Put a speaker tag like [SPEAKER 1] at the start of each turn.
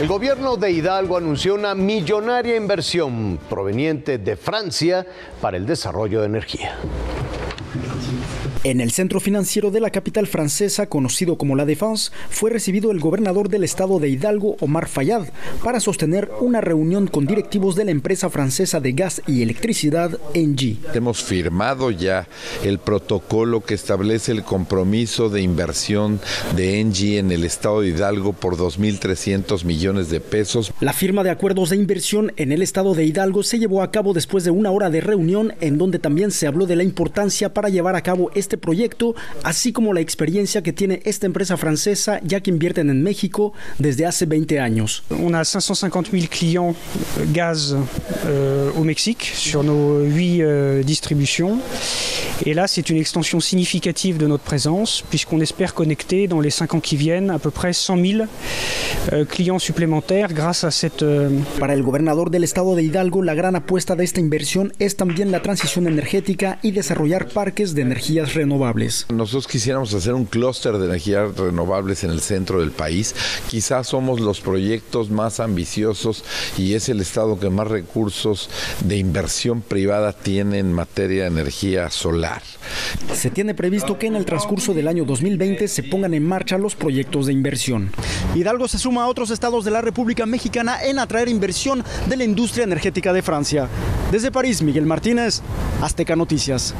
[SPEAKER 1] El gobierno de Hidalgo anunció una millonaria inversión proveniente de Francia para el desarrollo de energía.
[SPEAKER 2] En el centro financiero de la capital francesa, conocido como La Défense, fue recibido el gobernador del estado de Hidalgo, Omar Fayad, para sostener una reunión con directivos de la empresa francesa de gas y electricidad, Engie.
[SPEAKER 3] Hemos firmado ya el protocolo que establece el compromiso de inversión de Engie en el estado de Hidalgo por 2.300 millones de pesos.
[SPEAKER 2] La firma de acuerdos de inversión en el estado de Hidalgo se llevó a cabo después de una hora de reunión en donde también se habló de la importancia para llevar a cabo este proyecto, así como la experiencia que tiene esta empresa francesa ya que en México desde hace 20 años.
[SPEAKER 4] On a 550 000 clients gaz euh, au Mexique sur nos 8 euh, distributions. Et là, c'est une extension significative de notre présence, puisqu'on espère connecter dans les 5 ans qui viennent à peu près 100 000 euh, clients supplémentaires grâce à cette... euh,
[SPEAKER 2] Para el gobernador del estado de Hidalgo, la gran apuesta de esta inversión es también la transición energética y desarrollar parques de energías renovables.
[SPEAKER 3] Nosotros quisiéramos hacer un clúster de energías renovables en el centro del país. Quizás somos los proyectos más ambiciosos y es el estado que más recursos de inversión privada tiene en materia de energía solar.
[SPEAKER 2] Se tiene previsto que en el transcurso del año 2020 se pongan en marcha los proyectos de inversión. Hidalgo se suma a otros estados de la República Mexicana en atraer inversión de la industria energética de Francia. Desde París, Miguel Martínez, Azteca Noticias.